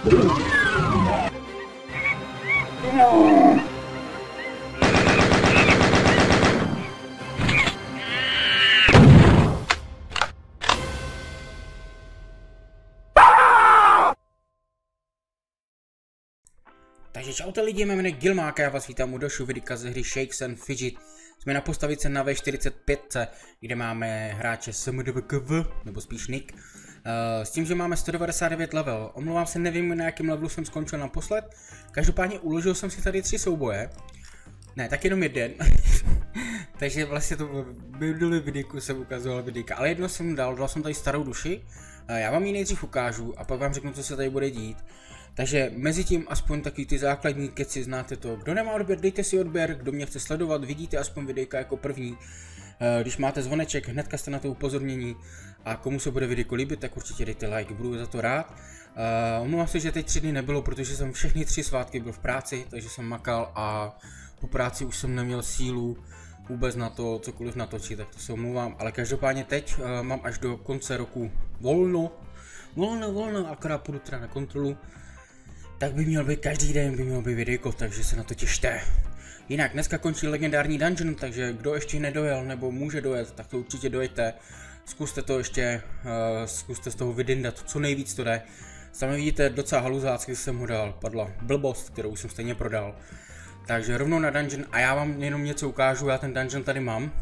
Takže čaute lidi, jmenuji Gilmák a já vás vítám u dalšího videa ze hry Shakes and Fidget. Jsme na postavice na V45, kde máme hráče SMDVKV, nebo spíš Nick. Uh, s tím, že máme 199 level. Omlouvám se, nevím na jakém levelu jsem skončil naposled. Každopádně uložil jsem si tady tři souboje. Ne, tak jenom jeden. Takže vlastně to byly videjku jsem ukazoval videjka. Ale jedno jsem dal, dal jsem tady starou duši. Uh, já vám ji nejdřív ukážu a pak vám řeknu, co se tady bude dít. Takže mezi tím aspoň taky ty základní keci znáte to. Kdo nemá odběr, dejte si odběr, kdo mě chce sledovat, vidíte aspoň videjka jako první. Eh, když máte zvoneček, hnedka jste na to upozornění a komu se bude videjko líbit, tak určitě dejte like, budu za to rád. Uh, omlouvám se, že teď tři dny nebylo, protože jsem všechny tři svátky byl v práci, takže jsem makal a po práci už jsem neměl sílu vůbec na to cokoliv natočit, tak to se omlouvám, ale každopádně teď uh, mám až do konce roku volno, volno, volno, akorát půjdu teda na kontrolu, tak by měl být každý den, by měl být videjko, takže se na to těšte. Jinak dneska končí legendární dungeon, takže kdo ještě nedojel nebo může dojet, tak to určitě dojete. Zkuste to ještě, uh, zkuste z toho vydindat co nejvíc to jde. Sami vidíte, docela haluzácky jsem ho dal, padla blbost, kterou jsem stejně prodal. Takže rovnou na dungeon a já vám jenom něco ukážu, já ten dungeon tady mám.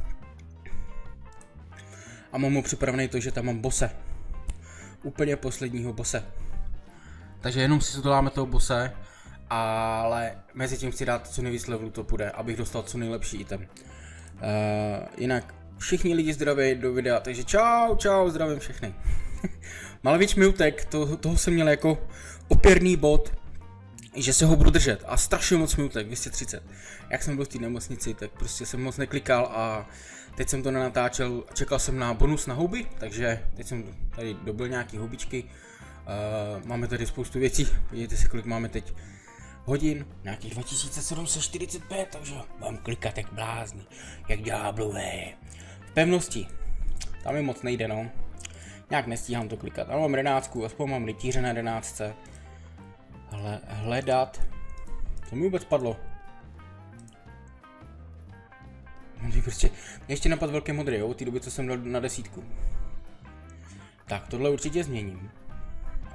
A mám mu připravený to, že tam mám bose. Úplně posledního bose. Takže jenom si doláme toho bose, ale mezi tím chci dát co nejvíc levelu to půjde, abych dostal co nejlepší item. Uh, jinak všichni lidi zdraví do videa, takže čau, čau, zdravím všechny. Malevič mi utek, to, toho jsem měl jako opěrný bod, že se ho budu držet a strašně moc mi utek, 230. Jak jsem byl v té nemocnici, tak prostě jsem moc neklikal a teď jsem to nenatáčel, čekal jsem na bonus na houby, takže teď jsem tady dobil nějaký houbičky, Uh, máme tady spoustu věcí, podívejte se, kolik máme teď hodin, nějakých 2745, takže mám klikat jak blázni, jak ďáblové. Pevnosti, tam mi moc nejde no, nějak nestíhám to klikat, ale mám renáctku, aspoň mám rytíře na renáctce. Ale hledat, co mi vůbec padlo? Prostě, ještě napad velké modrý, jo, té doby, co jsem dal na desítku. Tak, tohle určitě změním.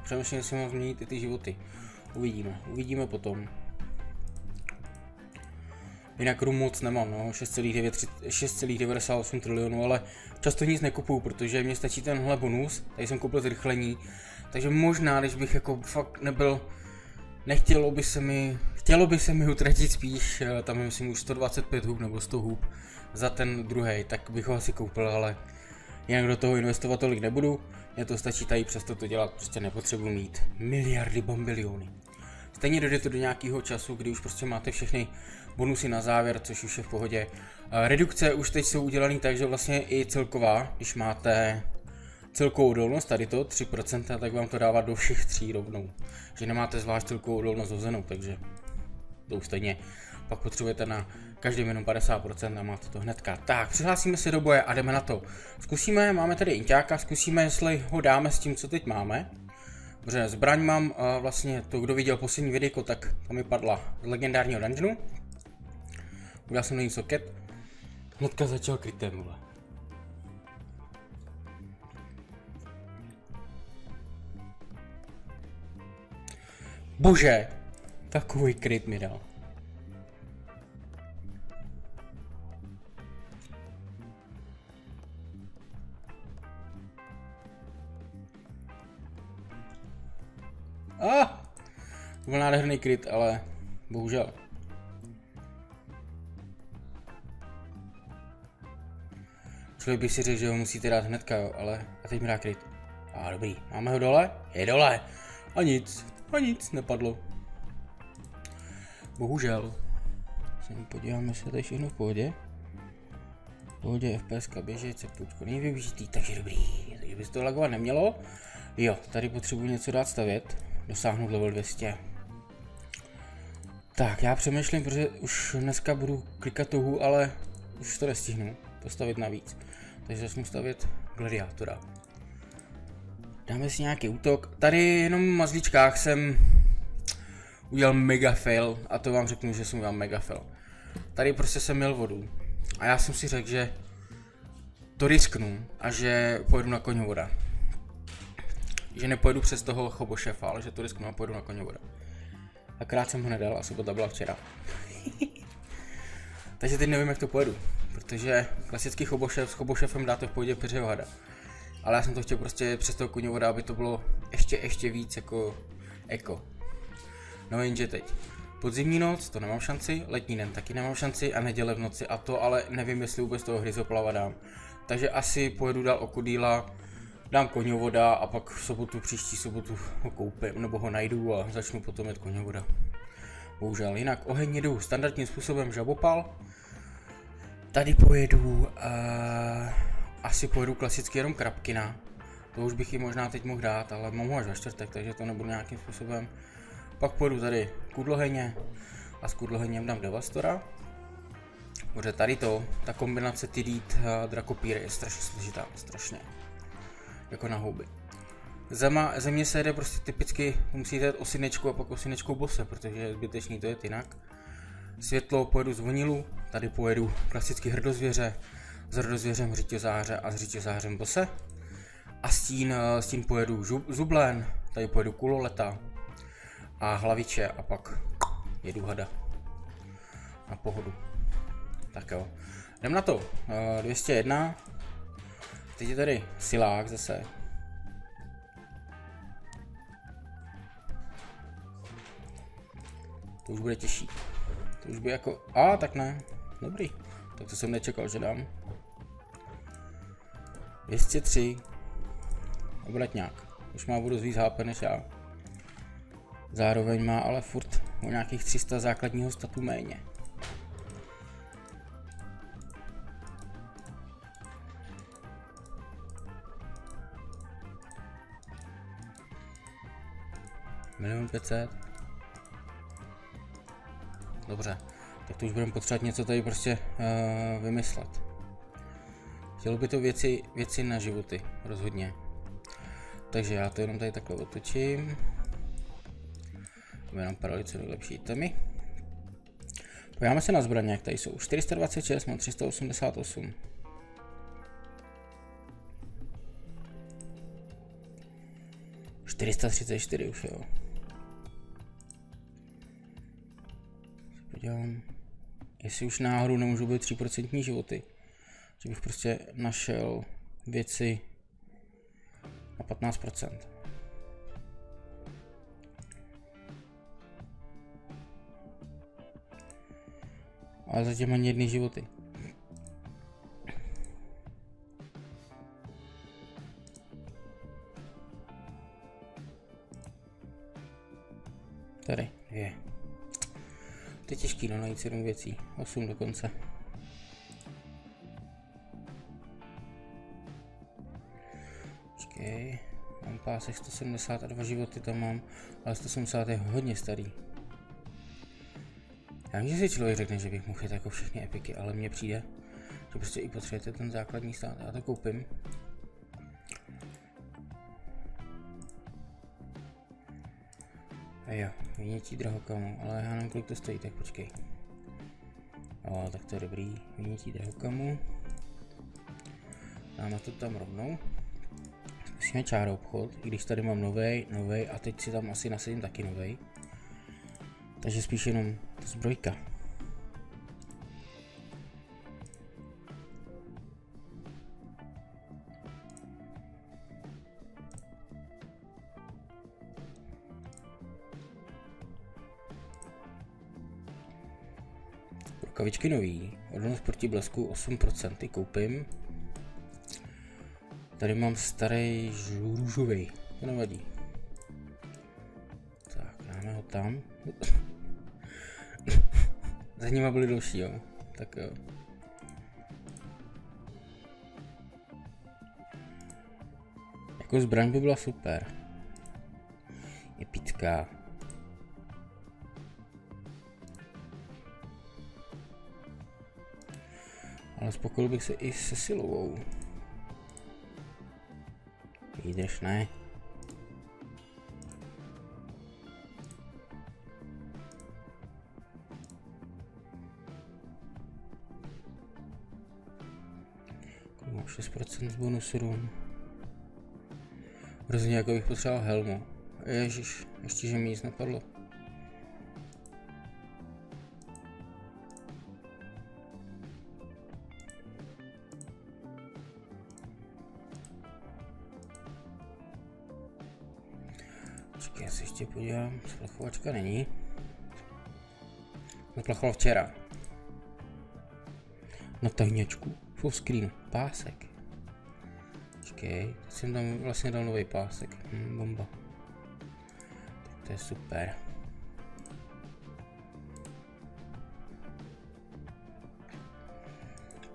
Přemýšlím, jestli mám změnit i ty životy. Uvidíme, uvidíme potom. Jinak rum moc nemám, no, 6,98 trilionů, ale často nic nekupuju, protože mě stačí tenhle bonus, tady jsem koupil zrychlení, takže možná, když bych jako fakt nebyl, nechtělo by se mi, chtělo by se mi utratit spíš, eh, tam je myslím už 125 hub nebo 100 hub za ten druhý, tak bych ho asi koupil, ale jinak do toho investovat tolik nebudu. Mně to stačí tady přesto to dělat, prostě nepotřebuji mít miliardy bambiliony. Stejně dojde to do nějakého času, kdy už prostě máte všechny bonusy na závěr, což už je v pohodě. Redukce už teď jsou udělané tak, že vlastně i celková, když máte celkovou odolnost, tady to 3%, tak vám to dává do všech tří rovnou. Že nemáte zvlášť celkovou odolnost hozenou, takže to už stejně pak potřebujete na každý jenom 50% a máte to hnedka. Tak, přihlásíme se do boje a jdeme na to. Zkusíme, máme tady inťáka, zkusíme, jestli ho dáme s tím, co teď máme. Dobře, zbraň mám uh, vlastně, to kdo viděl poslední videjko, tak to mi padla z legendárního dungeonu. Udělal jsem na ní soket. Hnedka začal krytem, vole. Bože, takový kryt mi dal. Ah! To byl nádherný kryt, ale bohužel. Člověk by si řekl, že ho musíte dát hnedka, jo, ale a teď mi dá kryt. A dobrý, máme ho dole? Je dole. A nic, a nic nepadlo. Bohužel. Se podíváme, jestli tady všechno v pohodě. V pohodě FPS běží, ceptučko není využitý, takže dobrý. Takže by se to lagovat nemělo. Jo, tady potřebuji něco dát stavět dosáhnout level 200. Tak, já přemýšlím, protože už dneska budu klikat touhu, ale už to nestihnu postavit navíc. Takže začnu stavět gladiátora. Dáme si nějaký útok. Tady jenom v mazlíčkách jsem udělal mega fail a to vám řeknu, že jsem udělal mega fail. Tady prostě jsem měl vodu a já jsem si řekl, že to risknu a že pojedu na voda. Že nepojedu přes toho chobošefa, ale že to risknu a pojedu na voda. Akorát jsem ho nedal a sobota byla včera. Takže teď nevím, jak to pojedu, protože klasický chobošef s chobošefem dáte v pohodě peřeho hada. Ale já jsem to chtěl prostě přes toho voda, aby to bylo ještě, ještě víc jako eko. No jenže teď. Podzimní noc, to nemám šanci, letní den taky nemám šanci a neděle v noci a to ale nevím, jestli vůbec toho hryzoplava dám. Takže asi pojedu dál o kudýla, dám koňovoda a pak v sobotu, příští sobotu ho koupím, nebo ho najdu a začnu potom jet koňovoda. Bohužel, jinak oheň jedu standardním způsobem žabopal. Tady pojedu, uh, asi pojedu klasicky jenom krapkina. To už bych ji možná teď mohl dát, ale mám ho až ve čtvrtek, takže to nebudu nějakým způsobem. Pak pojedu tady kudloheně a s kudloheněm dám Devastora. Protože tady to, ta kombinace Tidit a Drakopíry je strašně složitá, strašně. Jako na houby. Zema, země se jede prostě typicky, musíte jít osinečku a pak osinečkou bose, protože je zbytečný to je jinak. Světlo pojedu z vonilu, tady pojedu klasicky hrdozvěře, s hrdozvěřem řitězáře a s řitězářem bose. A stín, stín pojedu zublén, tady pojedu kuloleta a hlaviče a pak jedu hada. Na pohodu. Tak jo. Jdem na to. Uh, 201. Teď je tady silák zase. To už bude těžší. To už by jako... A, tak ne. Dobrý. Tak to jsem nečekal, že dám. 203. Obratňák. Už má vodu víc HP než já. Zároveň má ale furt o nějakých 300 základního statu méně. Milion 500. Dobře, tak to už budeme potřebovat něco tady prostě uh, vymyslet. Chtělo by to věci, věci na životy, rozhodně. Takže já to jenom tady takhle otočím. Jenom paralice nejlepší temy. Podíváme se na zbraně, jak tady jsou. 426, mám 388. čtyři už jo. Podívám, jestli už náhodou nemůžu být 3% životy. Že bych prostě našel věci na 15%. Ale zatím ani jedny životy. No, najít sedm věcí. Osm dokonce. Počkej. Mám pásek 170 a dva životy tam mám, ale 170 je hodně starý. Já vím, že si člověk řekne, že bych mohl jít jako všechny epiky, ale mně přijde, že prostě i potřebujete ten základní stát. Já to koupím. A jo, vynětí drahokamu, ale já nevím, kolik to stojí, tak počkej. Jo, tak to je dobrý, vynětí drahokamu. Dáme to tam rovnou. Musíme čáro obchod, i když tady mám novej, novej a teď si tam asi nasadím taky novej. Takže spíš jenom zbrojka. Rukavičky nový, odolnost proti blesku 8%, ty koupím. Tady mám starý růžový, to nevadí. Tak, dáme ho tam. Za nima byly další, jo. Tak jo. Jako zbraň by byla super. Epická. Ale spokojil bych se i se silovou. Jdeš, ne? Mám 6% z bonusu run. Hrozně jako bych potřeboval helmu. Ježíš, ještě že mi nic napadlo. Počkej, já se ještě podívám, splachovačka není. Zaplachol včera. Na tajňačku, full screen, pásek. Počkej, jsem tam vlastně dal nový pásek, hm, bomba. Tak to je super.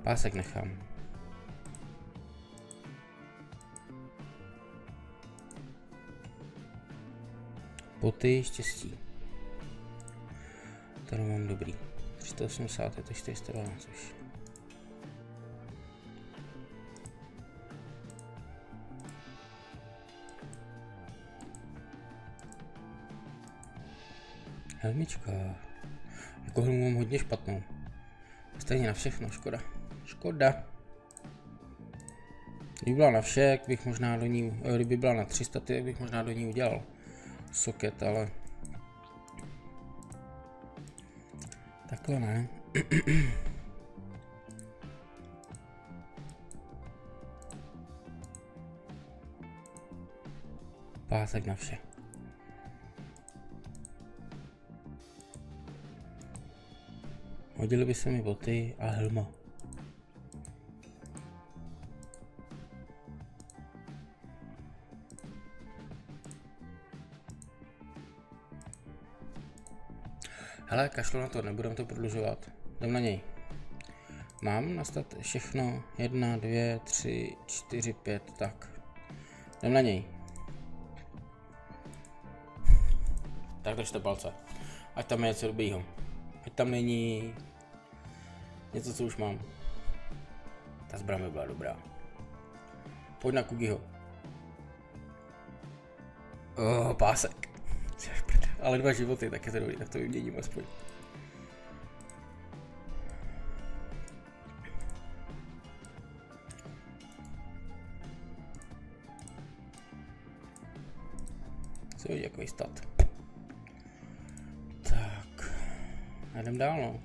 Pásek nechám. Boty štěstí. Tady mám dobrý. 380, je to 412 už. Helmička. Jako helmu mám hodně špatnou. Stejně na všechno, škoda. Škoda. Kdyby byla na vše, bych možná do ní, eh, kdyby byla na 300, tak bych možná do ní udělal soket, ale takhle ne. Pásek na vše. Hodily by se mi boty a helma. Hele, kašlu na to, nebudem to prodlužovat. Jdem na něj. Mám nastat všechno. Jedna, dvě, tři, čtyři, pět, tak. Jdem na něj. Tak držte palce. Ať tam je něco dobrýho. Ať tam není něco, co už mám. Ta zbraň by byla dobrá. Pojď na Kugiho. Oh, pásek. Ale dva životy, tak je to dobrý, tak to vyměním aspoň. Co je jako stat. Tak. Jdem dál, no.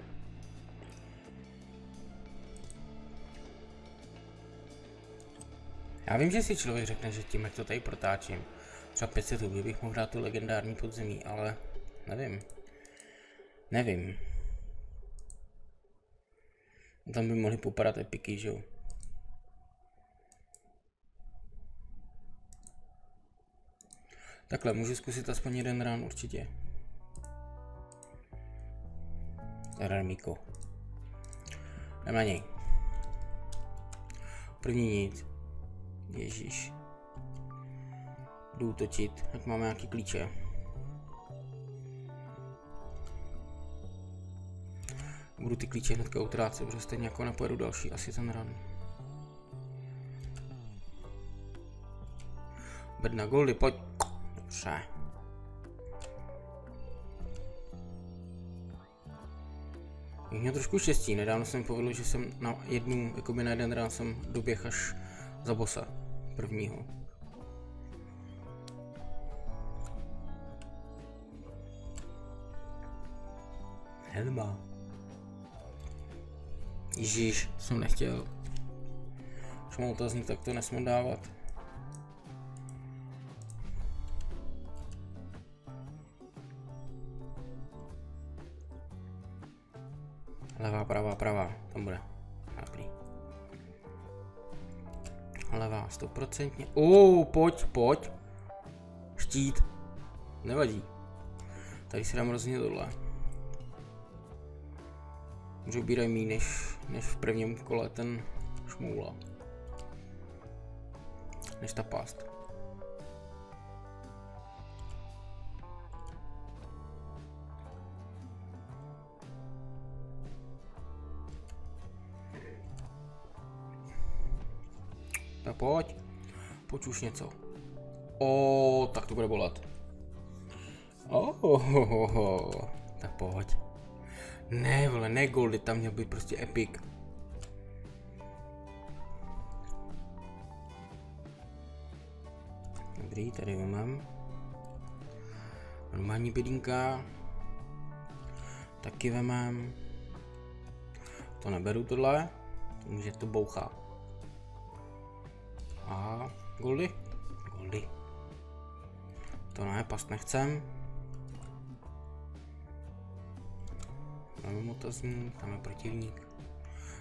Já vím, že si člověk řekne, že tím, jak to tady protáčím, třeba 500 huby bych mohl dát tu legendární podzemí, ale nevím. Nevím. Tam by mohly popadat epiky, že jo. Takhle, můžu zkusit aspoň jeden rán určitě. Ramíko. Jdem na něj. První nic. Ježíš. Jdu útočit, jak máme nějaký klíče. Budu ty klíče hnedka utrácet, protože stejně jako nepojedu další, asi ten ran. Bedna goldy, pojď. Dobře. Bych měl trošku štěstí, nedávno jsem mi povedlo, že jsem na jednu, jakoby na jeden rán jsem doběh až za bosa prvního. Helma. Ježíš, jsem nechtěl. Už mám otazník, tak to nesmím dávat. Levá, pravá, pravá, tam bude. Dobrý. Levá, stoprocentně. Oh, pojď, pojď. Štít. Nevadí. Tady si dám rozhodně tohle. Že ubírají méně než, než v prvním kole ten šmoula. Než ta pást. Tak pojď. Pojď už něco. O, tak to bude bolet. Oh, oh, oh, oh. Tak pojď. Ne, vole, ne Goldy, tam měl být prostě epic. Dobrý, tady ho mám. Normální bydinka. Taky vemám. To neberu tohle. Může to bouchá. A goldy? Goldy. To ne, past nechcem. Otazník, tam je protivník.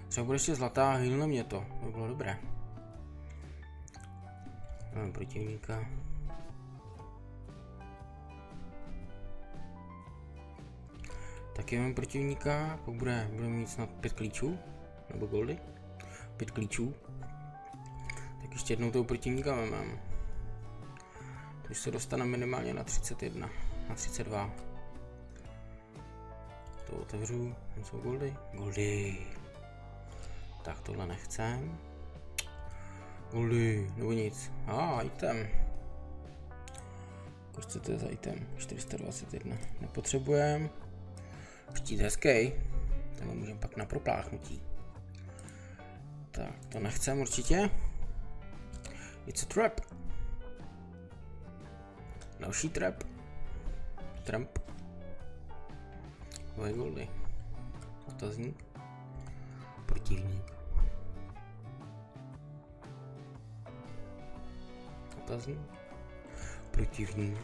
Třeba bude ještě zlatá, hýlne mě to, to by bylo dobré. Máme protivníka. Taky mám protivníka, pak bude, bude mít snad pět klíčů, nebo goldy. Pět klíčů. Tak ještě jednou toho protivníka mám. To už se dostane minimálně na 31, na 32. To otevřu, tam jsou goldy. Goldy. Tak tohle nechcem. Goldy, nebo nic. A, ah, item. To je za item? 421. Nepotřebujeme. Štít hezký. Ten můžeme pak na propláchnutí. Tak, to nechcem určitě. It's a trap. Další trap. Trump. Dvoje goldy. Otazník. Protivník. Otazník. Protivník.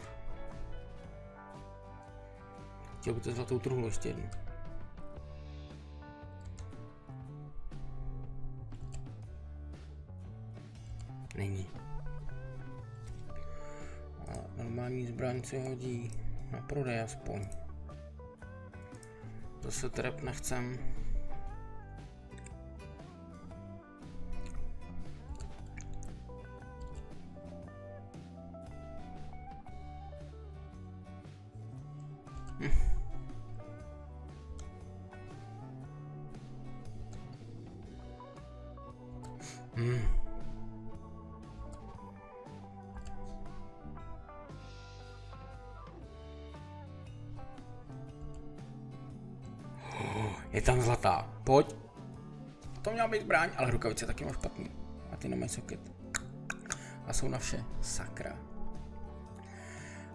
Chtěl by to zlatou truhlu ještě jednu. Není. A normální zbraň se hodí na prodej aspoň. Zase trep nechcem. Tam zlatá. Pojď. To měla být zbraň, ale rukavice taky má špatný. A ty nemají soket. A jsou na vše. Sakra.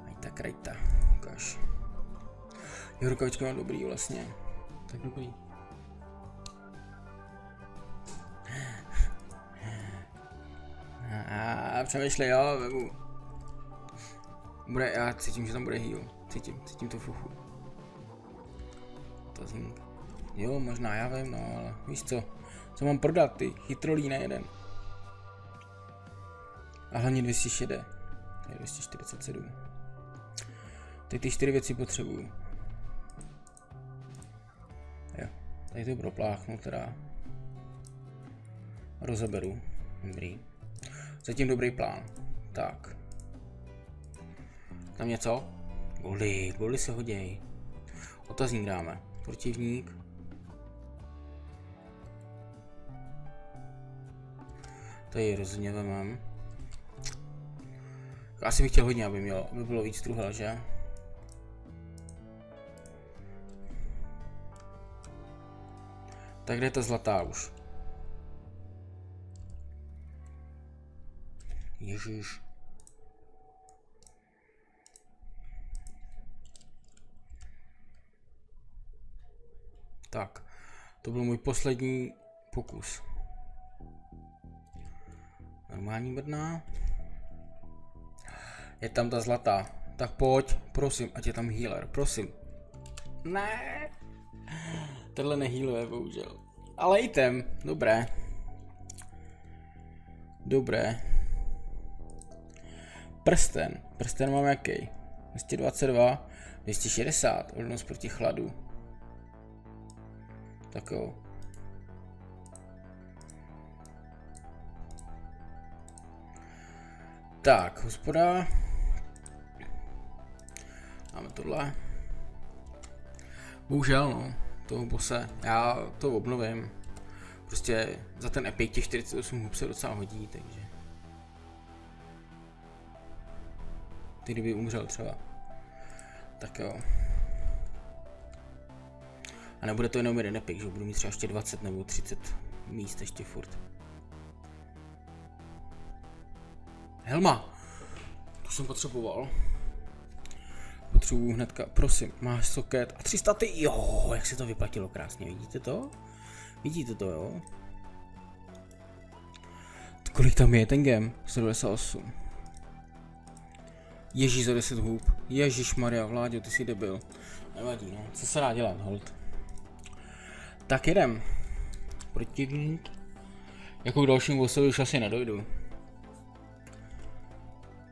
Rajta, krajta. Ukáž. Jo, rukavičky mám dobrý vlastně. Tak dobrý. A přemýšlej, jo, webu. Bude, já cítím, že tam bude heal. Cítím, cítím to fuchu. To zní. Jo, možná já vím, no, ale víš co? Co mám prodat, ty? Chytrolí na jeden. A hlavně 200 šedé. To je 247. Teď ty čtyři věci potřebuju. Jo, tady to propláchnu teda. Rozeberu. Dobrý. Zatím dobrý plán. Tak. Tam něco? Goly, goly se hoděj. Otazník dáme. Protivník. Tady rozhodně vemám. Asi bych chtěl hodně, aby, mělo, aby bylo víc truhel, že? Tak kde je ta zlatá už? Ježíš. Tak, to byl můj poslední pokus. Normální brna. Je tam ta zlatá. Tak pojď, prosím, ať je tam healer, prosím. Ne. Tenhle nehýluje, bohužel. Ale item, dobré. Dobré. Prsten. Prsten mám jaký? 222, 260, odolnost proti chladu. Tak jo. Tak, hospoda. Máme tohle. Bohužel, no. Toho bose. Já to obnovím. Prostě za ten epic těch 48 hub se docela hodí, takže. Ty kdyby umřel třeba. Tak jo. A nebude to jenom jeden epic, že budu mít třeba ještě 20 nebo 30 míst ještě furt. Helma! už jsem potřeboval. Potřebuju hnedka, prosím, máš soket a 300 ty, jo, jak se to vyplatilo krásně, vidíte to? Vidíte to, jo? Kolik tam je ten game? 198. Ježíš za 10 hub. Ježíš Maria, Vláďo, ty jsi debil. Nevadí, no. Co se dá dělat, hold. Tak jedem. Protivník. Jako k dalšímu bossovi už asi nedojdu.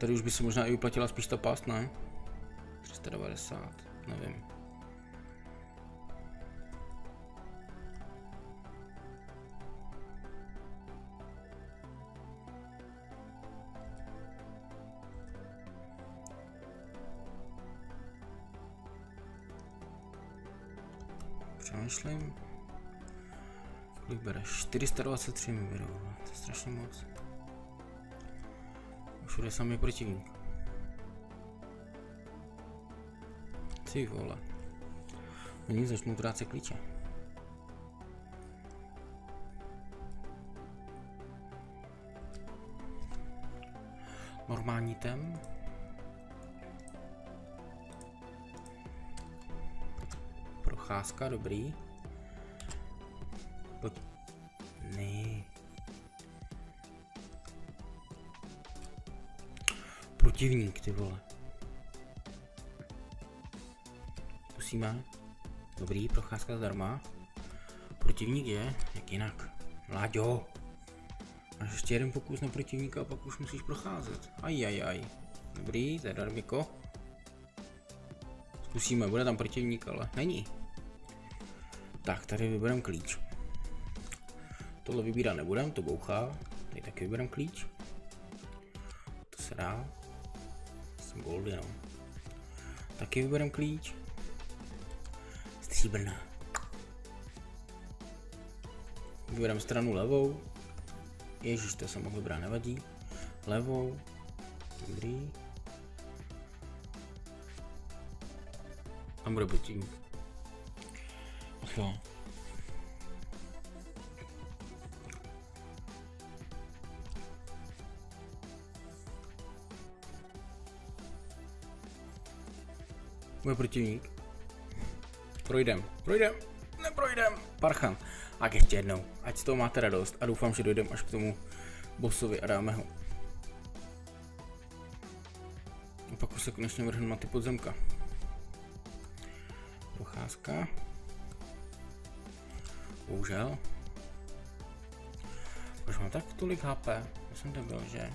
Tady už by se možná i uplatila spíš ta past, ne? 390, nevím. Přemýšlím. Kolik bere? 423 mi berou, to je strašně moc. Všude samý protivník. Ty vole. Oni začnou trácet klíče. Normální tem. Procházka, dobrý. Protivník, ty vole. Zkusíme. Dobrý, procházka zdarma. Protivník je, jak jinak. Láďo. Máš ještě jeden pokus na protivníka a pak už musíš procházet. Aj, aj, aj. Dobrý, to je darmiko. Zkusíme, bude tam protivník, ale není. Tak, tady vybereme klíč. Tohle vybírat nebudem, to bouchá. Tady taky vybereme klíč. To se dá. Jsem gold jenom. Taky vybereme klíč. Stříbrná. Vybereme stranu levou. Ježíš, to jsem mohl vybrat, nevadí. Levou. Dobrý. Tam bude botík. Ach jo. Můj protivník. Projdem, projdem, neprojdem. Parchan. A ještě jednou, ať z toho máte radost a doufám, že dojdem až k tomu bossovi a dáme ho. A pak už se konečně vrhnu na ty podzemka. Procházka. Bohužel. Proč mám tak tolik HP? Já jsem debil, že?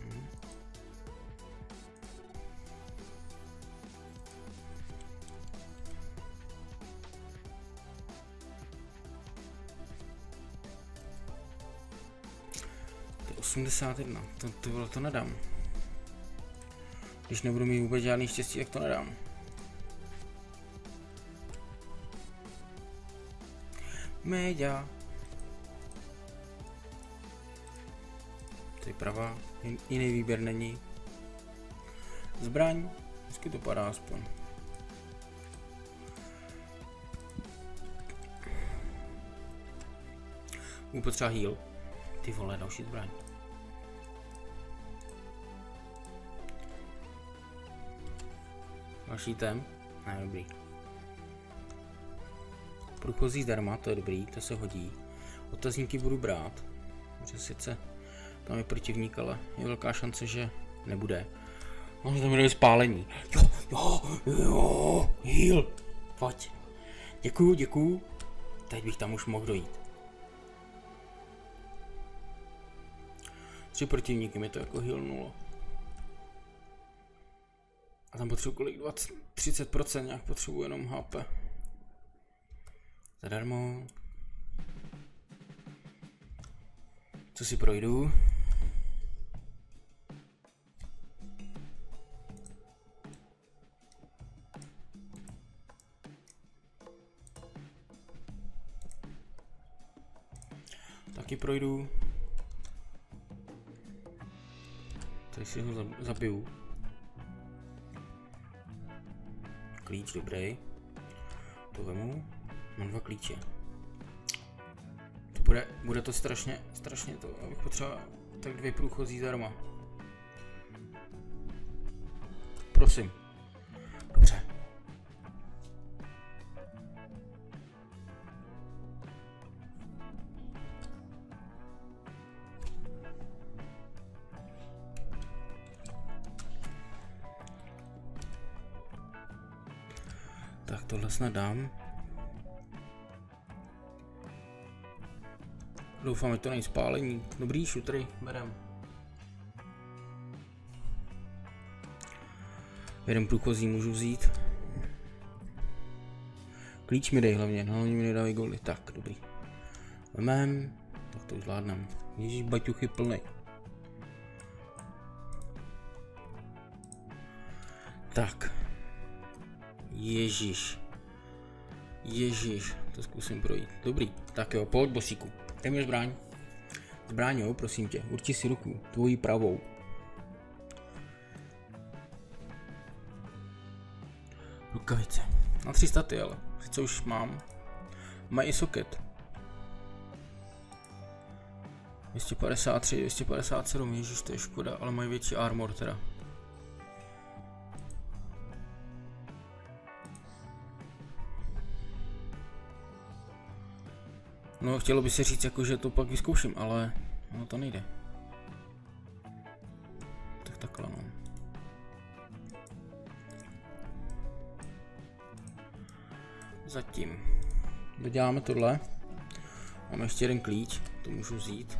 Hm. 81, to, to, to nedám. Když nebudu mít vůbec žádný štěstí, tak to nedám. To je pravá, jiný výběr není. Zbraň, vždycky to padá aspoň. Budu potřeba heal. Ty vole, další zbraň. Další tem? Ne, dobrý. Průchozí zdarma, to je dobrý, to se hodí. Otazníky budu brát, protože sice tam je protivník, ale je velká šance, že nebude. Možná tam bude spálení. Jo, jo, jo, heal. Pojď. Děkuju, děkuju. Teď bych tam už mohl dojít. Tři protivníky mi to jako healnulo. Tam potřebuji kolik? 20, 30% nějak potřebuji jenom HP. Zadarmo. Co si projdu? Taky projdu. Tady si ho zabiju. Klíč, dobrý. To vemu. Mám dva klíče. To bude, bude to strašně, strašně to, abych potřeboval tak dvě průchozí zdarma. prosím. Snad dám. Doufám, že to není spálení. Dobrý šutry, berem. Jeden průchozí můžu vzít. Klíč mi dej hlavně, no, hlavně mi nedávají goly. Tak, dobrý. Vemem, tak to zvládnem. Ježíš, baťuchy plný. Tak. Ježíš. Ježíš, to zkusím projít. Dobrý, tak jo, pojď bosíku. Dej mi zbraň. Zbraň, jo, prosím tě, urči si ruku, tvojí pravou. Rukavice. Na tři staty, ale co už mám. Mají soket. 253, 257, ježíš, to je škoda, ale mají větší armor teda. No, chtělo by se říct, jako, že to pak vyzkouším, ale no, to nejde. Tak takhle, no. Zatím. Doděláme tohle. Máme ještě jeden klíč, to můžu vzít.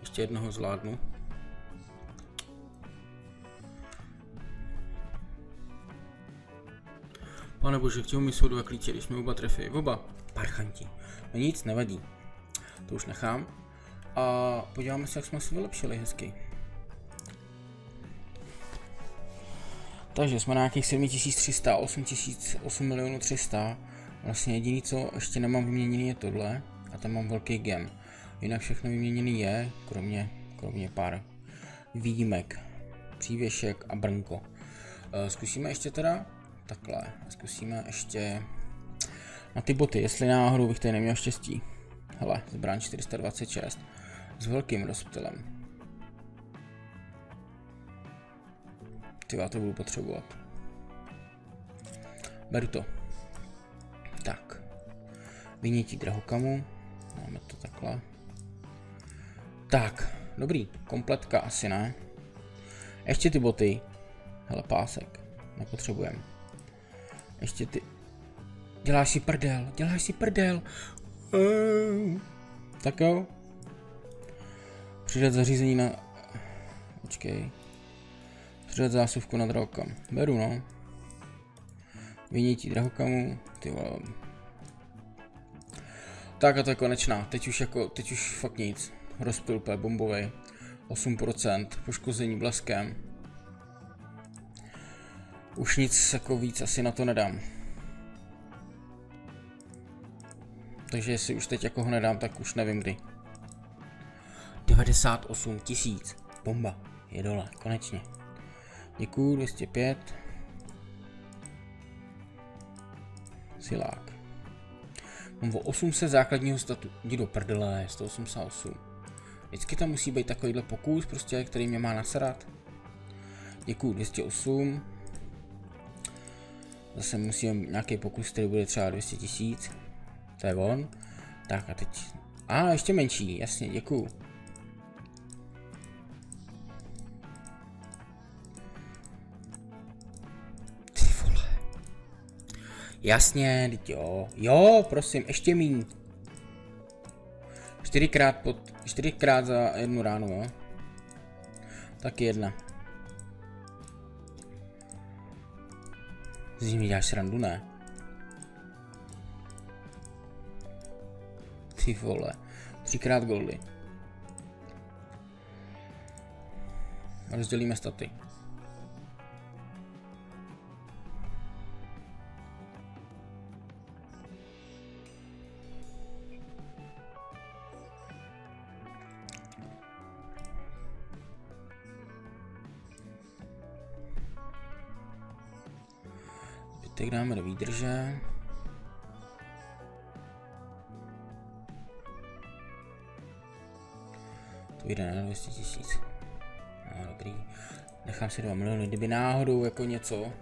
Ještě jednoho zvládnu. Pane bože, k čemu mi jsou dva klíče, když mi oba trefí? Oba parchanti. No nic, nevadí. To už nechám. A podíváme se, jak jsme si vylepšili hezky. Takže jsme na nějakých 7300, 8000, 8 milionů 300. Vlastně jediný, co ještě nemám vyměněný je tohle. A tam mám velký gem. Jinak všechno vyměněný je, kromě, kromě pár výjimek. Přívěšek a brnko. Eh, zkusíme ještě teda takhle. Zkusíme ještě na ty boty, jestli náhodou bych tady neměl štěstí. Hele, zbraň 426 s velkým rozptylem. Ty já to budu potřebovat. Beru to. Tak. Vynětí drahokamu. Máme to takhle. Tak, dobrý. Kompletka asi ne. Ještě ty boty. Hele, pásek. Nepotřebujeme. Ještě ty... Děláš si prdel, děláš si prdel. Uh, tak jo. Přidat zařízení na... Počkej. Přidat zásuvku na drahokam. Beru no. Vynětí drahokamu. Ty vole. Tak a to je konečná. Teď už jako, teď už fakt nic. Rozpil bombový. 8%. Poškození bleskem. Už nic jako víc asi na to nedám. Takže jestli už teď jako ho nedám, tak už nevím kdy. 98 tisíc. Bomba. Je dole, konečně. Děkuju, 205. Silák. Mám o 800 základního statu. Jdi do prdele, 188. Vždycky tam musí být takovýhle pokus, prostě, který mě má nasadat. Děkuju, 208. Zase musím nějaký pokus, který bude třeba 200 tisíc. To je on. Tak a teď... A, ještě menší, jasně, děkuju. Ty vole. Jasně, teď jo. Jo, prosím, ještě míň. Čtyřikrát pod... Čtyřikrát za jednu ránu, jo. Tak jedna. Z ní děláš srandu, ne? Ty vole. Třikrát goldy. Rozdělíme staty. Teď dáme do výdrže. To jde na 200 tisíc. No dobrý. Nechám si 2 miliony, kdyby náhodou jako něco.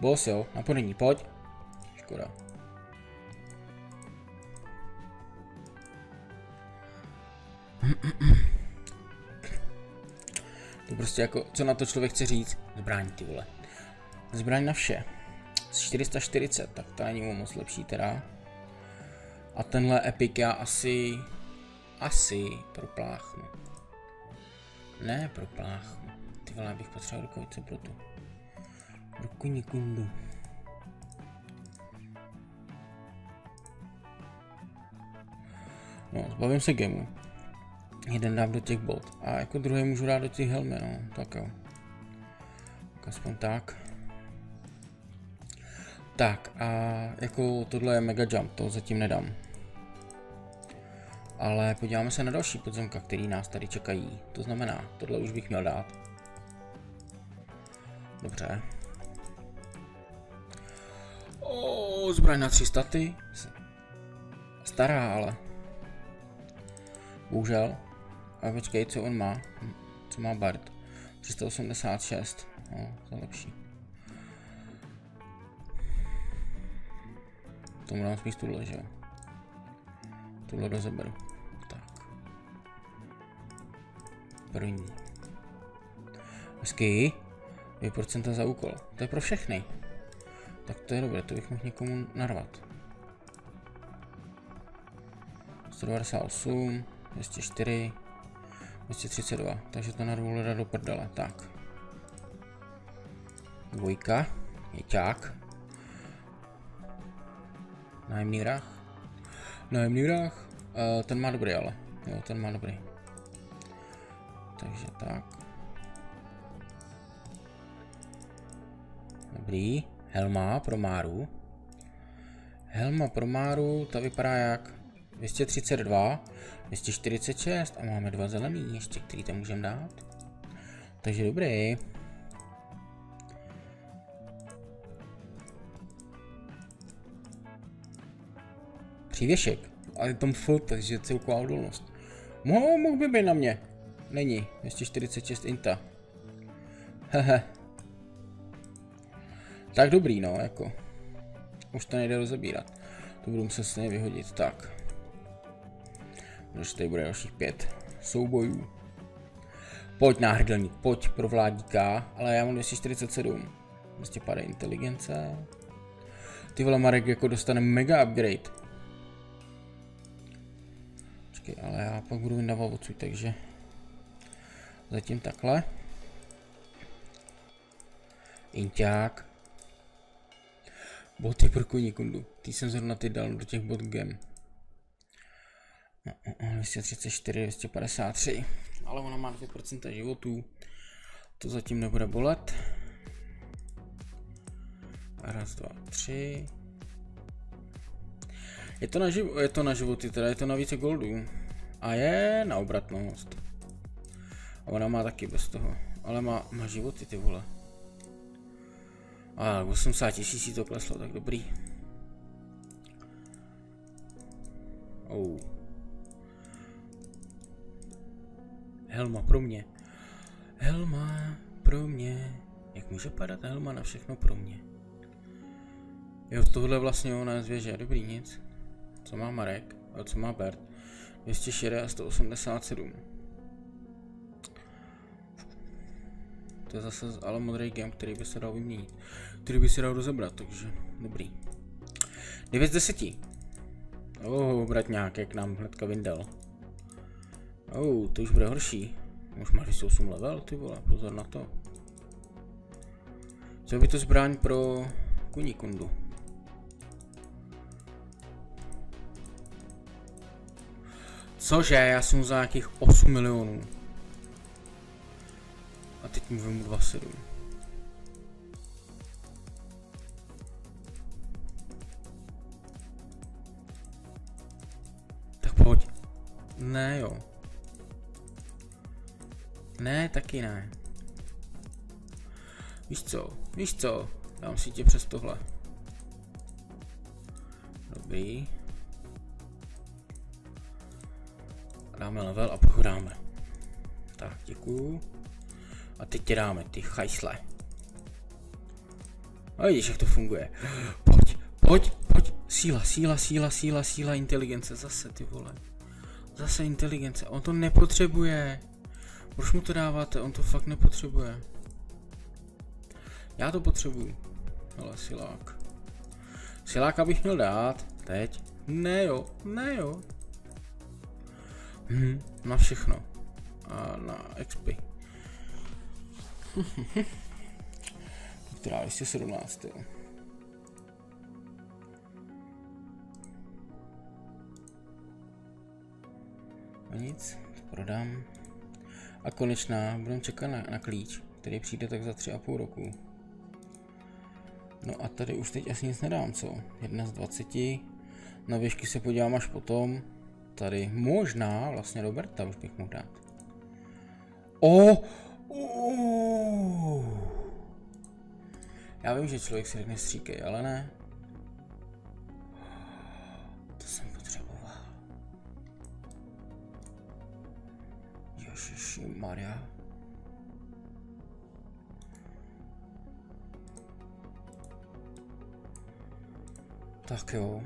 Boss jo, napadení, pojď. Škoda. To prostě jako, co na to člověk chce říct? Zbraň ty vole. Zbraň na vše. Z 440, tak to není moc lepší teda. A tenhle epic já asi, asi propláchnu. Ne, propláchnu. Ty vole, bych potřeboval rukavice pro tu. Ruku kundu. No, zbavím se gemu. Jeden dám do těch bot. A jako druhý můžu dát do těch helmy, no. Tak jo. Tak aspoň tak. Tak a jako tohle je mega jump, to zatím nedám. Ale podíváme se na další podzemka, který nás tady čekají. To znamená, tohle už bych měl dát. Dobře. O, zbraň na tři staty. Stará, ale. Bohužel. A počkej, co on má? Hm, co má Bart? 386. No, to je lepší. Tomu dám spíš tuhle, že jo? Tuhle rozeberu. První. Hezky. 2% za úkol. To je pro všechny. Tak to je dobré, to bych mohl někomu narvat. 198, 204, 232, takže to narvu leda do prdele, tak. Dvojka, jeťák. Nájemný rách. Nájemný rách, uh, ten má dobrý ale, jo, ten má dobrý. Takže tak. Dobrý, helma pro Máru. Helma pro Máru, ta vypadá jak 232, 246 a máme dva zelený ještě, který tam můžeme dát. Takže dobrý. Přívěšek. A je tam full, takže celková odolnost. Mohl, mohl by být na mě. Není. 246 inta. Hehe. tak dobrý, no, jako. Už to nejde rozebírat. To budu muset stejně vyhodit. Tak. Protože tady bude dalších pět soubojů. Pojď náhrdelník, pojď pro vládíka, ale já mám 247. 250 inteligence. Ty vole Marek jako dostane mega upgrade. Počkej, ale já pak budu vyndávat odsud, takže zatím takhle. Inťák. Boty pro konikundu. Ty jsem zrovna ty dal do těch bot gem. 234, 253. Ale ona má 2% životů. To zatím nebude bolet. Raz, dva, tři. Je to na, živ je to na životy, teda je to na více goldů. A je na obratnost. A ona má taky bez toho. Ale má, má životy ty vole. A 80 tisíc to kleslo, tak dobrý. Oh. Helma pro mě. Helma pro mě. Jak může padat helma na všechno pro mě? Jo, tohle vlastně ona je zvěže. Dobrý, nic. Co má Marek? A co má Bert? 204 a 187. To je zase ale modrý game, který by se dal vyměnit. Který by se dal rozebrat, takže dobrý. 9 z 10. Oh, bratňák, jak nám hnedka vyndal. Oh, to už bude horší. Už má 8 level, ty vole, pozor na to. Co by to zbraň pro kunikundu? Cože, já jsem za nějakých 8 milionů. A teď mu vemu 2,7. Tak pojď. Ne jo. Ne, taky ne. Víš co, víš co, dám si tě přes tohle. Dobrý. Dáme level a pak ho dáme. Tak, děkuju. A teď tě dáme, ty chajsle. A vidíš, jak to funguje. Pojď, pojď, pojď. Síla, síla, síla, síla, síla, inteligence. Zase, ty vole. Zase inteligence. On to nepotřebuje. Proč mu to dáváte? On to fakt nepotřebuje. Já to potřebuju. Ale silák. Siláka bych měl dát. Teď. Ne jo, ne jo. Hm, na všechno. A na XP. Která 217. Jo. A nic, prodám. A konečná, budeme čekat na, na klíč, který přijde tak za tři a půl roku. No a tady už teď asi nic nedám, co? Jedna z 20. Na věžky se podívám až potom. Tady možná vlastně Roberta už bych mohl dát. O! Oh! Já vím, že člověk si řekne stříkej, ale ne. To jsem potřeboval. Ježiši Maria. Tak jo.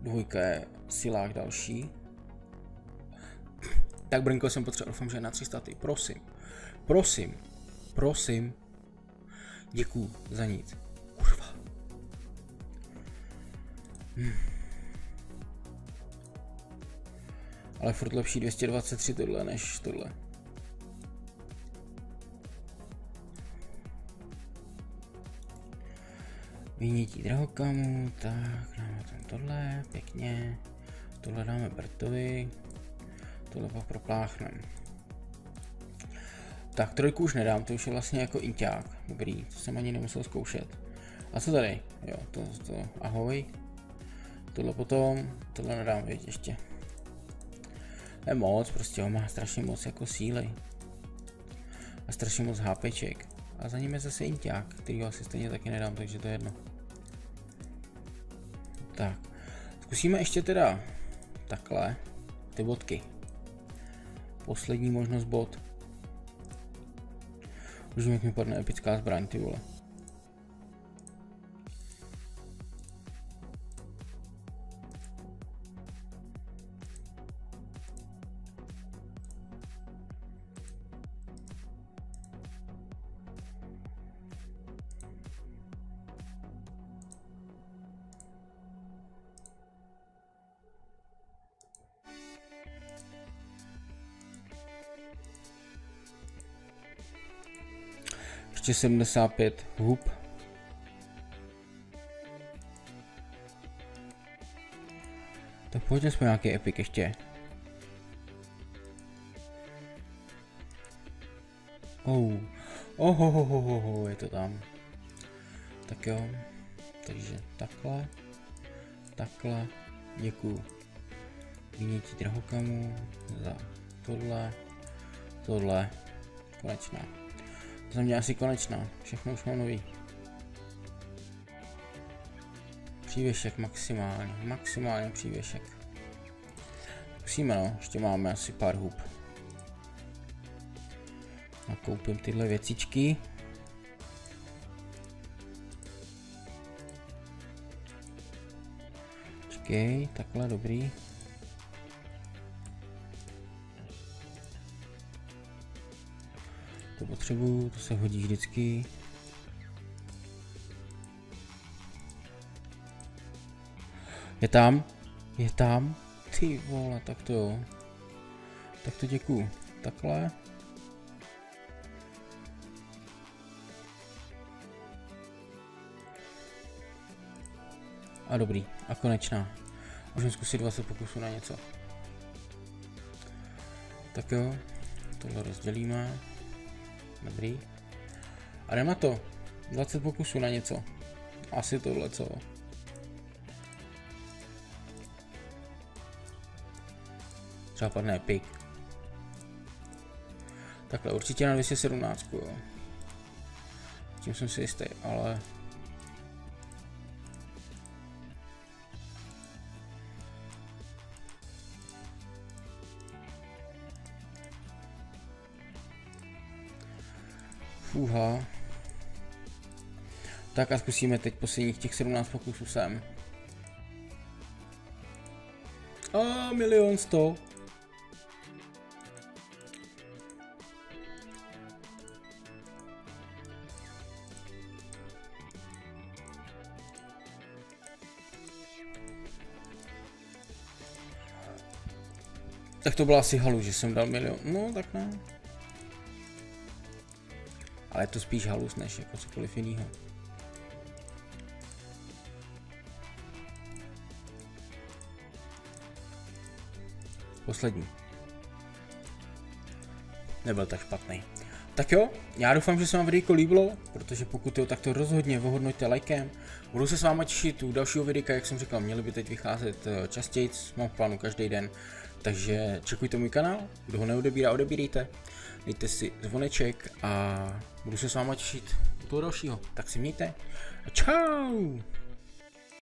Dvojka je silák další. Tak Brnko jsem potřeboval, doufám, že na 300. Prosím. Prosím. Prosím. Děkuju za nic. Kurva. Hm. Ale furt lepší 223 tohle než tohle. Vynití drahokamu, tak dáme tam tohle, pěkně. Tohle dáme Bertovi, tohle pak propláchneme. Tak trojku už nedám, to už je vlastně jako inťák. Dobrý, to jsem ani nemusel zkoušet. A co tady? Jo, to, to, ahoj. Tohle potom, tohle nedám, věď ještě. Je moc, prostě on má strašně moc jako síly. A strašně moc HPček. A za ním je zase inťák, který asi stejně taky nedám, takže to je jedno. Tak, zkusíme ještě teda takhle ty bodky. Poslední možnost bod. Už mi padne epická zbraň, ty vole. 275 hub. Tak pojďme jsme nějaký epic ještě. Oh. Oh, oh, oh, oh, oh, je to tam. Tak jo. Takže takhle. Takhle. Děkuju. Vynětí drahokamu za tohle. Tohle. Konečná. Za mě asi konečná, všechno už mám nový. Přívěšek maximálně, maximálně přívěšek. Musíme no, ještě máme asi pár hub. Nakoupím tyhle věcičky. Počkej, takhle dobrý. Potřebuju, to se hodí vždycky. Je tam? Je tam? Ty vole, tak to jo. Tak to děkuju. Takhle. A dobrý. A konečná. Můžeme zkusit 20 pokusů na něco. Tak jo. Tohle rozdělíme. Dobrý. A jdeme to. 20 pokusů na něco. Asi tohle, co? Třeba padne pik. Takhle, určitě na 217, jo. Tím jsem si jistý, ale... Uha. Tak a zkusíme teď posledních těch 17 pokusů sem. A milion sto. Tak to byla asi halu, že jsem dal milion. No, tak ne. Ale je to spíš halus, než jako cokoliv jiného. Poslední. Nebyl tak špatný. Tak jo, já doufám, že se vám videjko líbilo, protože pokud jo, tak to rozhodně vyhodnoťte lajkem. Budu se s váma těšit u dalšího videa, jak jsem říkal, měli by teď vycházet eh, častěji, mám v plánu každý den. Takže čekujte můj kanál, kdo ho neodebírá, odebírejte. Dejte si zvoneček a budu se s váma těšit u toho dalšího. Tak si mějte a čau!